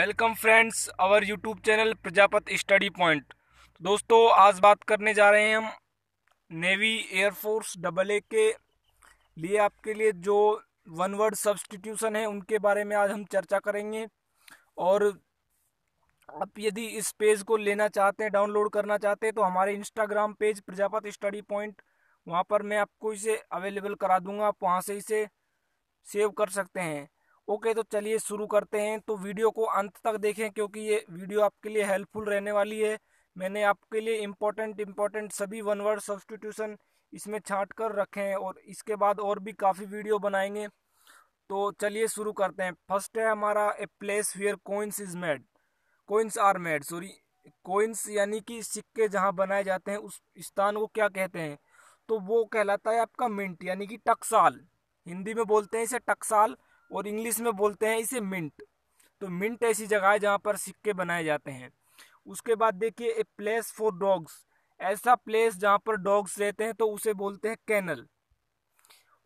Welcome friends our YouTube channel Prajapat study point. दोस्तों, आज बात करने जा रहे हैं हम नेवी एयरफोर्स डबल ए के लिए आपके लिए जो वन वर्ड सब्सटीट्यूशन है, उनके बारे में आज हम चर्चा करेंगे। और आप यदि इस पेज को लेना चाहते हैं डाउनलोड करना चाहते हैं तो हमारे Instagram page Prajapat study point, वहाँ पर मैं आपको इसे अवेलेबल करा दूँगा। आप वहाँ से इसे सेव कर सकते हैं। ओके तो चलिए शुरू करते हैं। तो वीडियो को अंत तक देखें, क्योंकि ये वीडियो आपके लिए हेल्पफुल रहने वाली है। मैंने आपके लिए इम्पोर्टेंट इम्पोर्टेंट सभी वन वर्ड सब्सटीट्यूशन इसमें छांट कर रखे हैं और इसके बाद और भी काफ़ी वीडियो बनाएँगे। तो चलिए शुरू करते हैं। फ़र्स्ट है हमारा a place where coins is made coins are made sorry coins यानी कि सिक्के जहाँ बनाए जाते हैं, उस स्थान को क्या कहते हैं? तो वो कहलाता है आपका मिंट यानी कि टकसाल। हिंदी में बोलते हैं इसे टकसाल। और इंग्लिश में बोलते हैं इसे मिंट। तो मिंट ऐसी जगह है जहाँ पर सिक्के बनाए जाते हैं। उसके बाद देखिए, ए प्लेस फॉर डॉग्स। ऐसा प्लेस जहाँ पर डॉग्स रहते हैं तो उसे बोलते हैं कैनल।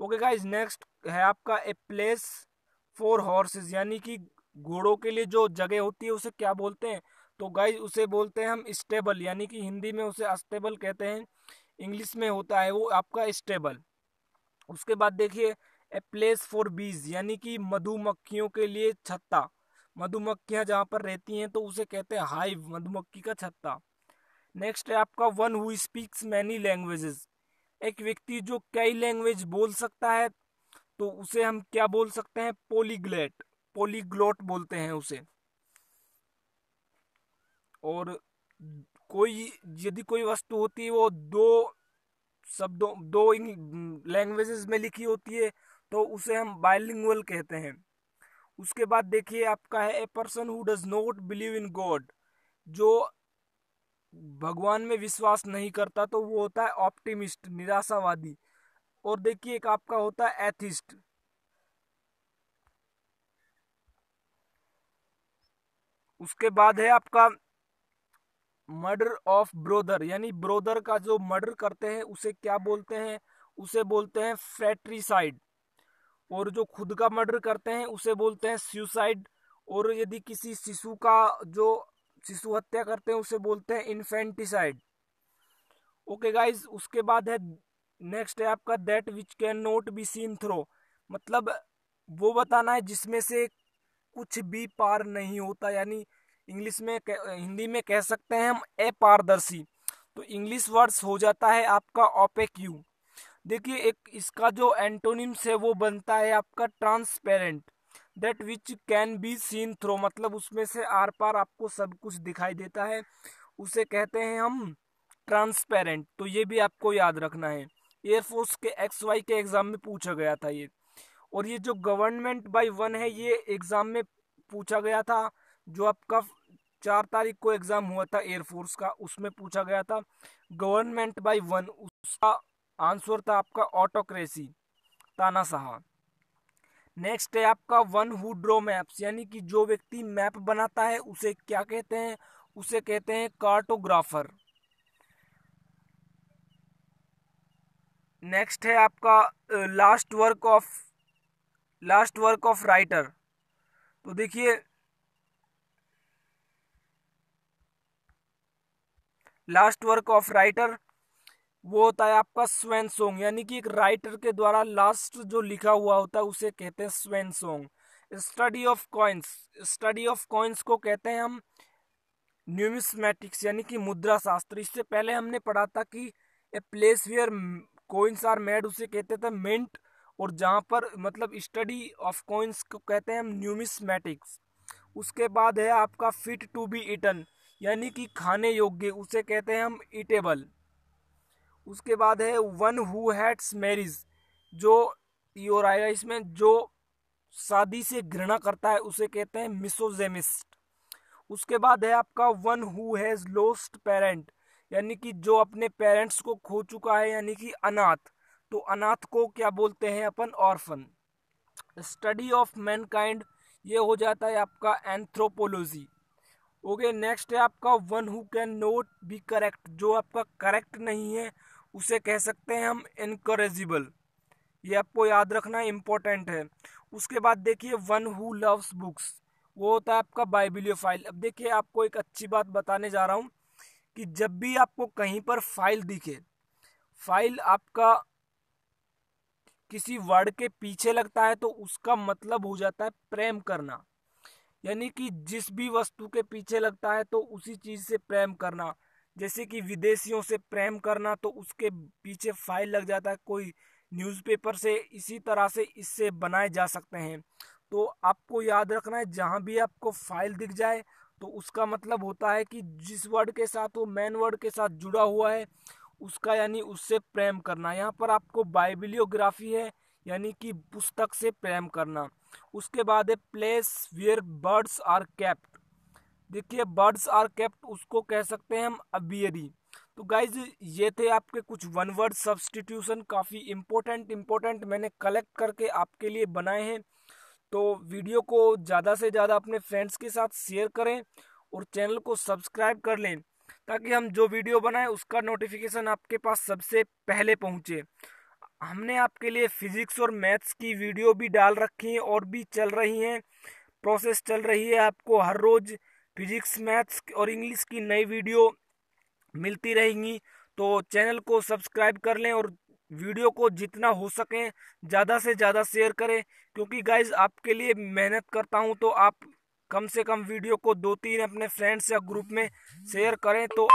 ओके गाइज़ नेक्स्ट है आपका ए प्लेस फॉर हॉर्सेज यानी कि घोड़ों के लिए जो जगह होती है उसे क्या बोलते हैं? तो गाइज़ उसे बोलते हैं हम स्टेबल। यानी कि हिंदी में उसे अस्टेबल कहते हैं। इंग्लिश में होता है वो आपका स्टेबल। उसके बाद देखिए ए प्लेस फॉर बीज यानी कि मधुमक्खियों के लिए छत्ता। मधुमक्खियाँ जहाँ पर रहती हैं तो उसे कहते हैं हाइव मधुमक्खी का छत्ता। नेक्स्ट है आपका one who speaks many languages एक व्यक्ति जो कई लैंग्वेज बोल सकता है तो उसे हम क्या बोल सकते हैं? पोलीग्लेट पोलीग्लोट बोलते हैं उसे। और कोई, यदि कोई वस्तु होती है, वो दो शब्दों, दो लैंग्वेजेस में लिखी होती है तो उसे हम बायलिंगुअल कहते हैं। उसके बाद देखिए आपका है a person who does not believe in God जो भगवान में विश्वास नहीं करता तो वो होता है ऑप्टिमिस्ट निराशावादी। और देखिए एक आपका होता है एथिस्ट उसके बाद है आपका मर्डर ऑफ़ ब्रोदर यानी ब्रोदर का जो मर्डर करते हैं, उसे क्या बोलते हैं? उसे बोलते हैं फ्रेट्रीसाइड और जो खुद का मर्डर करते हैं, उसे बोलते हैं सुसाइड और यदि किसी शिशु का जो शिशु हत्या करते हैं, उसे बोलते हैं इन्फेंटिसाइड ओके गाइज़ उसके बाद है नेक्स्ट है आपका that which can not be seen through मतलब वो बताना है जिसमें से कुछ भी पार नहीं होता, यानी इंग्लिश में हिंदी में कह सकते हैं हम अपारदर्शी. तो इंग्लिश वर्ड्स हो जाता है आपका ओपेक्यू देखिए, एक इसका जो एंटोनिम्स है, वो बनता है आपका transparent that which can be seen through मतलब उसमें से आर पार आपको सब कुछ दिखाई देता है। उसे कहते हैं हम ट्रांसपेरेंट तो ये भी आपको याद रखना है। एयरफोर्स के एक्स वाई के एग्ज़ाम में पूछा गया था ये। और ये जो गवर्नमेंट बाई वन है, ये एग्ज़ाम में पूछा गया था, जो आपका चार तारीख को एग्ज़ाम हुआ था एयरफोर्स का, उसमें पूछा गया था। गवर्नमेंट बाई वन उसका आंसर था आपका ऑटोक्रेसी तानाशाह नेक्स्ट है आपका वन हु ड्रो मैप्स यानी कि जो व्यक्ति मैप बनाता है, उसे क्या कहते हैं? उसे कहते हैं कार्टोग्राफर नेक्स्ट है आपका last work of last work of writer तो देखिए लास्ट वर्क ऑफ़ राइटर वो होता है आपका स्वेन सॉन्ग यानी कि एक राइटर के द्वारा लास्ट जो लिखा हुआ होता है, उसे कहते हैं swan song study of coins study of coins को कहते हैं हम न्यूमिस्मेटिक्स यानी कि मुद्रा शास्त्र इससे पहले हमने पढ़ा था कि a place where coins are made उसे कहते थे मिंट और जहाँ पर मतलब स्टडी ऑफ़ कॉइन्स को कहते हैं हम न्यूमिस्मेटिक्स उसके बाद है आपका फिट टू बी इटन यानी कि खाने योग्य, उसे कहते हैं हम ईटेबल उसके बाद है वन हु हैट्स मैरिज जो योर आएगा इसमें जो शादी से घृणा करता है, उसे कहते हैं मिसोजेमिस्ट उसके बाद है आपका one who has lost parent यानी कि जो अपने पेरेंट्स को खो चुका है, यानी कि अनाथ. तो अनाथ को क्या बोलते हैं अपन? ऑर्फन स्टडी ऑफ़ मैनकाइंड ये हो जाता है आपका एंथ्रोपोलॉजी ओके नेक्स्ट है आपका one who can not be correct जो आपका करेक्ट नहीं है उसे कह सकते हैं हम इनकरेजिबल ये आपको याद रखना इम्पोर्टेंट है। उसके बाद देखिए वन हु लव्स बुक्स वो होता है आपका बाइबिलियो फ़ाइल अब देखिए, आपको एक अच्छी बात बताने जा रहा हूँ कि जब भी आपको कहीं पर फ़ाइल दिखे फ़ाइल आपका किसी वर्ड के पीछे लगता है तो उसका मतलब हो जाता है प्रेम करना। यानी कि जिस भी वस्तु के पीछे लगता है तो उसी चीज़ से प्रेम करना। जैसे कि विदेशियों से प्रेम करना तो उसके पीछे फ़ाइल लग जाता है। कोई न्यूज़पेपर से इसी तरह से इससे बनाए जा सकते हैं। तो आपको याद रखना है, जहाँ भी आपको फ़ाइल दिख जाए तो उसका मतलब होता है कि जिस वर्ड के साथ वो मेन वर्ड के साथ जुड़ा हुआ है, उसका यानी उससे प्रेम करना। यहाँ पर आपको बाइबिलियोग्राफी है, यानी कि पुस्तक से प्रेम करना। उसके बाद है, place where birds are kept. देखिए बर्ड्स आर कैप्ट उसको कह सकते हैं हम अबियरी तो गाइज़ ये थे आपके कुछ वन वर्ड सब्सटीट्यूशन काफ़ी इम्पोर्टेंट इम्पोर्टेंट मैंने कलेक्ट करके आपके लिए बनाए हैं। तो वीडियो को ज़्यादा से ज़्यादा अपने फ्रेंड्स के साथ शेयर करें और चैनल को सब्सक्राइब कर लें, ताकि हम जो वीडियो बनाएँ, उसका नोटिफिकेशन आपके पास सबसे पहले पहुँचे। हमने आपके लिए फिजिक्स और मैथ्स की वीडियो भी डाल रखी है और भी चल रही हैं। प्रोसेस चल रही है आपको हर रोज़। फिजिक्स, मैथ्स और इंग्लिश की नई वीडियो मिलती रहेंगी। तो चैनल को सब्सक्राइब कर लें और वीडियो को जितना हो सके ज़्यादा से ज़्यादा शेयर करें, क्योंकि गाइज़ आपके लिए मेहनत करता हूँ तो आप कम से कम वीडियो को दो तीन अपने फ्रेंड्स या ग्रुप में शेयर करें तो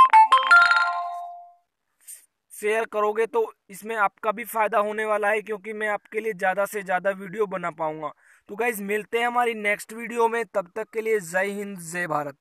शेयर करोगे तो इसमें आपका भी फ़ायदा होने वाला है, क्योंकि मैं आपके लिए ज़्यादा से ज़्यादा वीडियो बना पाऊँगा। तो गाइज़ मिलते हैं हमारी नेक्स्ट वीडियो में, तब तक के लिए जय हिंद, जय भारत।